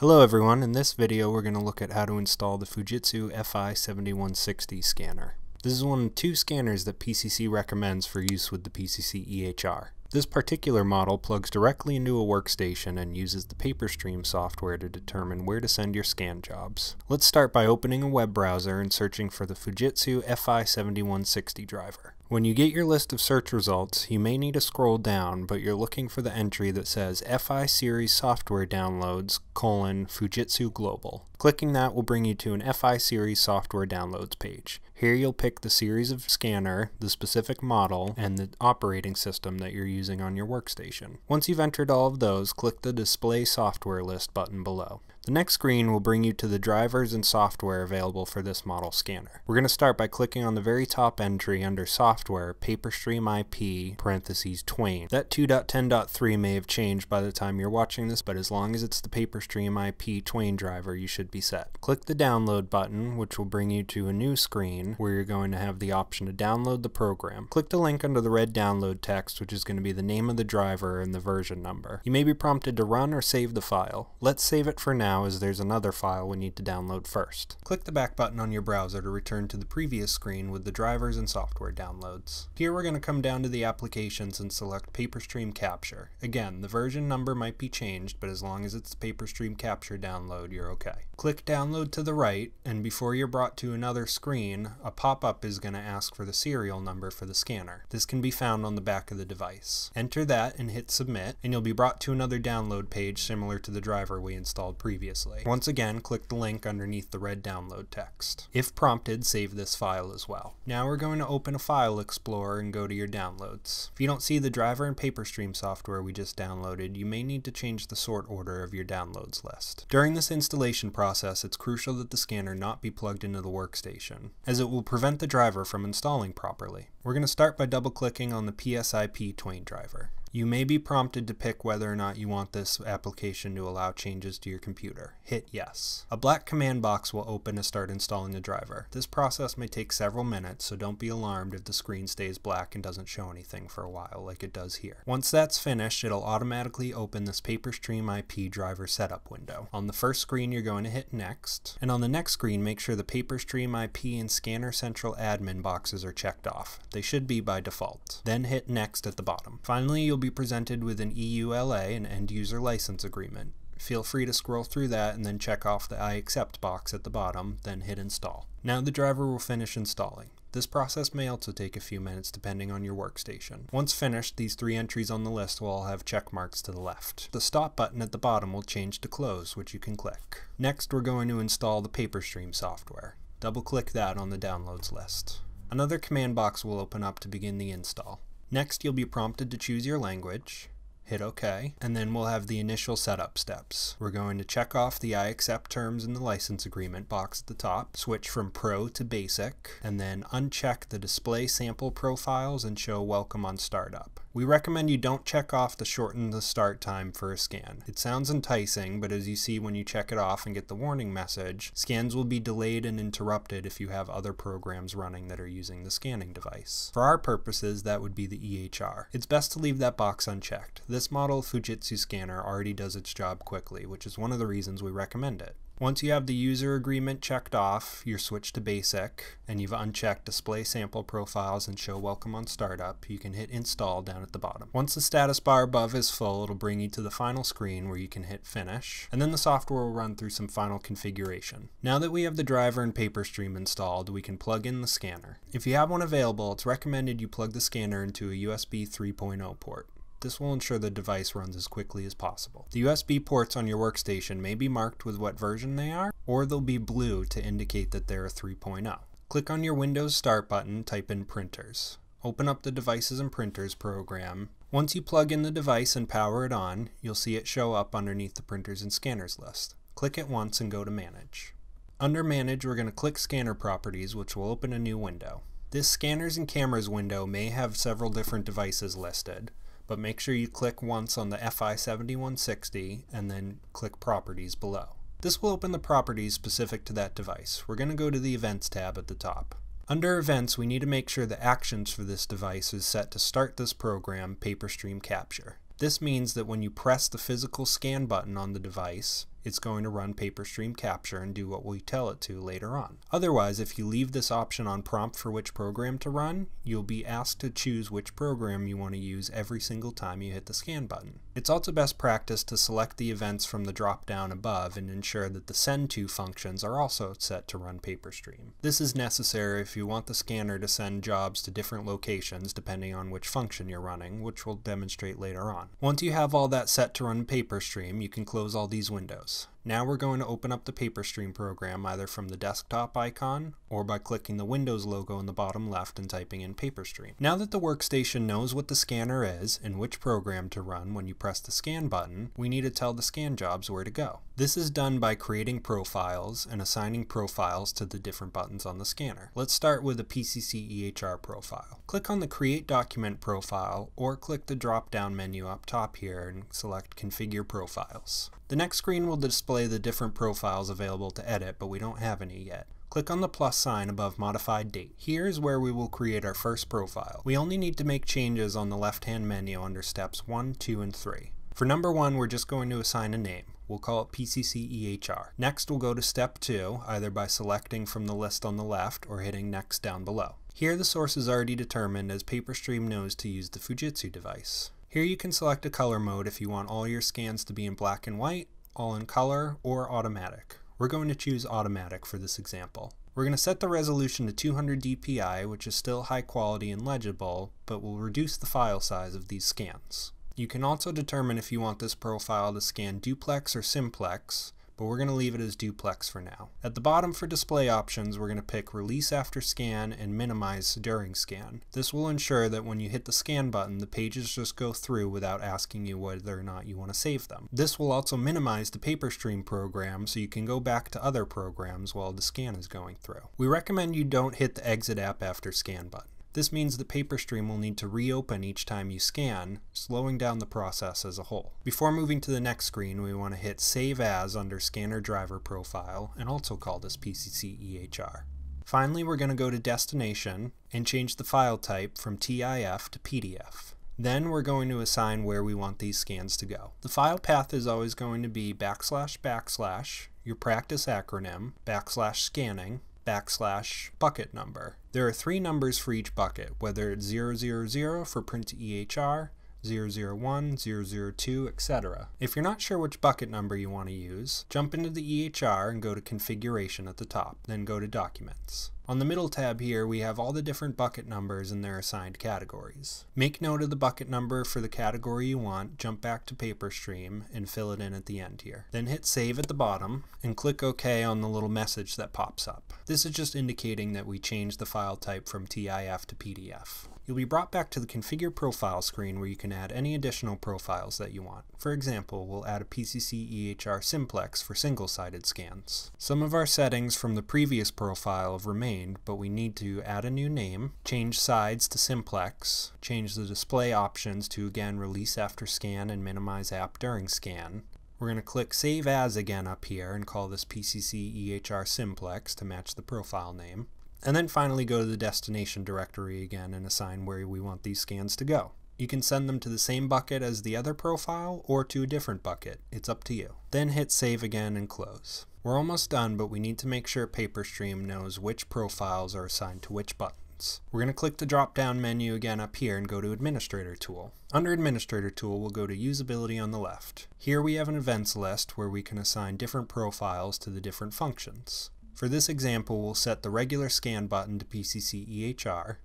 Hello everyone, in this video we're going to look at how to install the Fujitsu FI7160 scanner. This is one of two scanners that PCC recommends for use with the PCC EHR. This particular model plugs directly into a workstation and uses the PaperStream software to determine where to send your scan jobs. Let's start by opening a web browser and searching for the Fujitsu FI7160 driver. When you get your list of search results, you may need to scroll down, but you're looking for the entry that says FI Series Software Downloads, colon, Fujitsu Global. Clicking that will bring you to an FI Series Software Downloads page. Here you'll pick the series of scanner, the specific model, and the operating system that you're using on your workstation. Once you've entered all of those, click the Display Software List button below. The next screen will bring you to the drivers and software available for this model scanner. We're going to start by clicking on the very top entry under Software, PaperStream IP, parentheses Twain. That 2.10.3 may have changed by the time you're watching this, but as long as it's the PaperStream IP Twain driver, you should be set. Click the Download button, which will bring you to a new screen where you're going to have the option to download the program. Click the link under the red download text, which is going to be the name of the driver and the version number. You may be prompted to run or save the file. Let's save it for now now is there's another file we need to download first. Click the back button on your browser to return to the previous screen with the drivers and software downloads. Here we're going to come down to the applications and select PaperStream Capture. Again, the version number might be changed, but as long as it's PaperStream Capture download, you're okay. Click Download to the right, and before you're brought to another screen, a pop-up is going to ask for the serial number for the scanner. This can be found on the back of the device. Enter that and hit Submit, and you'll be brought to another download page similar to the driver we installed previously previously. Once again, click the link underneath the red download text. If prompted, save this file as well. Now we're going to open a file explorer and go to your downloads. If you don't see the driver and PaperStream software we just downloaded, you may need to change the sort order of your downloads list. During this installation process, it's crucial that the scanner not be plugged into the workstation, as it will prevent the driver from installing properly. We're going to start by double clicking on the PSIP Twain driver. You may be prompted to pick whether or not you want this application to allow changes to your computer. Hit yes. A black command box will open to start installing the driver. This process may take several minutes, so don't be alarmed if the screen stays black and doesn't show anything for a while like it does here. Once that's finished, it'll automatically open this PaperStream IP driver setup window. On the first screen, you're going to hit next, and on the next screen, make sure the PaperStream IP and Scanner Central admin boxes are checked off. They should be by default. Then hit next at the bottom. Finally, you'll be be presented with an EULA, an End User License Agreement. Feel free to scroll through that and then check off the I accept box at the bottom, then hit install. Now the driver will finish installing. This process may also take a few minutes depending on your workstation. Once finished, these three entries on the list will all have check marks to the left. The stop button at the bottom will change to close, which you can click. Next, we're going to install the PaperStream software. Double click that on the downloads list. Another command box will open up to begin the install. Next, you'll be prompted to choose your language, hit OK, and then we'll have the initial setup steps. We're going to check off the I accept terms in the license agreement box at the top, switch from Pro to Basic, and then uncheck the display sample profiles and show welcome on startup. We recommend you don't check off the shorten the start time for a scan. It sounds enticing, but as you see when you check it off and get the warning message, scans will be delayed and interrupted if you have other programs running that are using the scanning device. For our purposes, that would be the EHR. It's best to leave that box unchecked. This model Fujitsu scanner already does its job quickly, which is one of the reasons we recommend it. Once you have the user agreement checked off, you're switched to basic, and you've unchecked display sample profiles and show welcome on startup, you can hit install down at the bottom. Once the status bar above is full, it'll bring you to the final screen where you can hit finish, and then the software will run through some final configuration. Now that we have the driver and PaperStream installed, we can plug in the scanner. If you have one available, it's recommended you plug the scanner into a USB 3.0 port. This will ensure the device runs as quickly as possible. The USB ports on your workstation may be marked with what version they are, or they'll be blue to indicate that they're 3.0. Click on your Windows Start button, type in Printers. Open up the Devices and Printers program. Once you plug in the device and power it on, you'll see it show up underneath the Printers and Scanners list. Click it once and go to Manage. Under Manage, we're going to click Scanner Properties, which will open a new window. This Scanners and Cameras window may have several different devices listed but make sure you click once on the FI7160 and then click Properties below. This will open the properties specific to that device. We're going to go to the Events tab at the top. Under Events, we need to make sure the actions for this device is set to start this program, PaperStream Capture. This means that when you press the physical scan button on the device, it's going to run PaperStream capture and do what we tell it to later on. Otherwise, if you leave this option on prompt for which program to run, you'll be asked to choose which program you want to use every single time you hit the scan button. It's also best practice to select the events from the drop down above and ensure that the send to functions are also set to run PaperStream. This is necessary if you want the scanner to send jobs to different locations depending on which function you're running, which we'll demonstrate later on. Once you have all that set to run PaperStream, you can close all these windows. Peace. Now we're going to open up the PaperStream program either from the desktop icon or by clicking the Windows logo in the bottom left and typing in PaperStream. Now that the workstation knows what the scanner is and which program to run when you press the scan button, we need to tell the scan jobs where to go. This is done by creating profiles and assigning profiles to the different buttons on the scanner. Let's start with a PCC EHR profile. Click on the Create Document profile or click the drop-down menu up top here and select Configure Profiles. The next screen will display the different profiles available to edit, but we don't have any yet. Click on the plus sign above Modified Date. Here is where we will create our first profile. We only need to make changes on the left-hand menu under steps 1, 2, and 3. For number 1, we're just going to assign a name. We'll call it PCC EHR. Next, we'll go to step 2, either by selecting from the list on the left or hitting Next down below. Here the source is already determined as PaperStream knows to use the Fujitsu device. Here you can select a color mode if you want all your scans to be in black and white, all in color, or automatic. We're going to choose automatic for this example. We're going to set the resolution to 200 dpi, which is still high quality and legible, but will reduce the file size of these scans. You can also determine if you want this profile to scan duplex or simplex, but we're going to leave it as duplex for now. At the bottom for display options, we're going to pick release after scan and minimize during scan. This will ensure that when you hit the scan button, the pages just go through without asking you whether or not you want to save them. This will also minimize the paper stream program so you can go back to other programs while the scan is going through. We recommend you don't hit the exit app after scan button. This means the paper stream will need to reopen each time you scan, slowing down the process as a whole. Before moving to the next screen, we want to hit Save As under Scanner Driver Profile, and also call this PCC EHR. Finally, we're going to go to Destination and change the file type from TIF to PDF. Then we're going to assign where we want these scans to go. The file path is always going to be backslash backslash, your practice acronym, backslash scanning, backslash bucket number. There are three numbers for each bucket, whether it's 000 for print to EHR, 001, 002, etc. If you're not sure which bucket number you want to use, jump into the EHR and go to Configuration at the top, then go to Documents. On the middle tab here, we have all the different bucket numbers and their assigned categories. Make note of the bucket number for the category you want, jump back to paper stream, and fill it in at the end here. Then hit Save at the bottom, and click OK on the little message that pops up. This is just indicating that we changed the file type from TIF to PDF. You'll be brought back to the Configure Profile screen where you can add any additional profiles that you want. For example, we'll add a PCC EHR simplex for single-sided scans. Some of our settings from the previous profile have remained, but we need to add a new name, change sides to simplex, change the display options to again release after scan and minimize app during scan, we're going to click Save As again up here and call this PCC EHR Simplex to match the profile name and then finally go to the destination directory again and assign where we want these scans to go. You can send them to the same bucket as the other profile or to a different bucket. It's up to you. Then hit save again and close. We're almost done, but we need to make sure PaperStream knows which profiles are assigned to which buttons. We're going to click the drop down menu again up here and go to Administrator Tool. Under Administrator Tool, we'll go to Usability on the left. Here we have an events list where we can assign different profiles to the different functions. For this example, we'll set the regular scan button to PCC EHR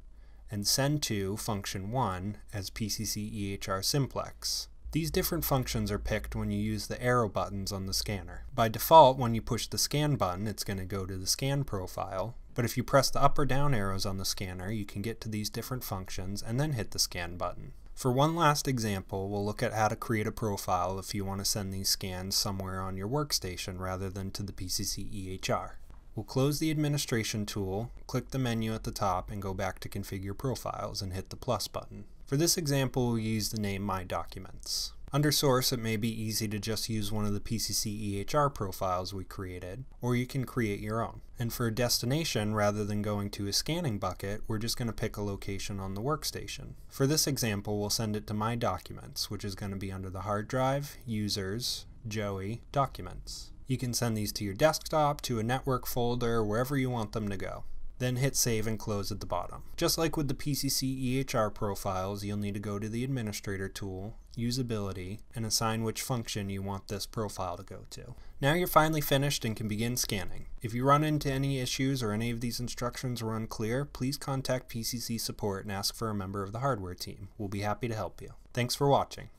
and send to function 1 as PCC EHR simplex. These different functions are picked when you use the arrow buttons on the scanner. By default, when you push the scan button, it's going to go to the scan profile, but if you press the up or down arrows on the scanner, you can get to these different functions and then hit the scan button. For one last example, we'll look at how to create a profile if you want to send these scans somewhere on your workstation rather than to the PCC EHR. We'll close the administration tool, click the menu at the top and go back to configure profiles and hit the plus button. For this example, we'll use the name My Documents. Under source, it may be easy to just use one of the PCC EHR profiles we created, or you can create your own. And for a destination, rather than going to a scanning bucket, we're just going to pick a location on the workstation. For this example, we'll send it to My Documents, which is going to be under the hard drive, Users, Joey Documents. You can send these to your desktop, to a network folder, wherever you want them to go. Then hit save and close at the bottom. Just like with the PCC EHR profiles, you'll need to go to the administrator tool, usability, and assign which function you want this profile to go to. Now you're finally finished and can begin scanning. If you run into any issues or any of these instructions are unclear, please contact PCC support and ask for a member of the hardware team. We'll be happy to help you. Thanks for watching.